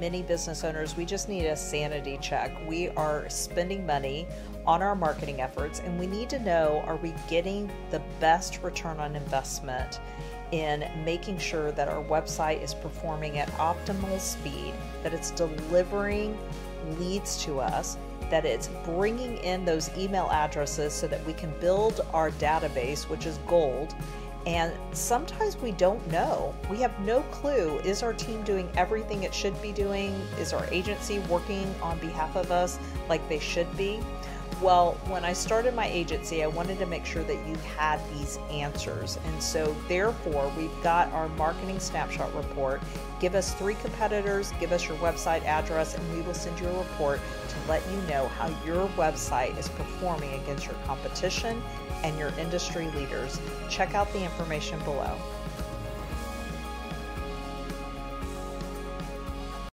many business owners, we just need a sanity check. We are spending money on our marketing efforts, and we need to know are we getting the best return on investment in making sure that our website is performing at optimal speed, that it's delivering leads to us, that it's bringing in those email addresses so that we can build our database, which is gold. And sometimes we don't know. We have no clue. Is our team doing everything it should be doing? Is our agency working on behalf of us like they should be? Well, when I started my agency, I wanted to make sure that you had these answers. And so, therefore, we've got our marketing snapshot report. Give us three competitors, give us your website address, and we will send you a report to let you know how your website is performing against your competition and your industry leaders. Check out the information below.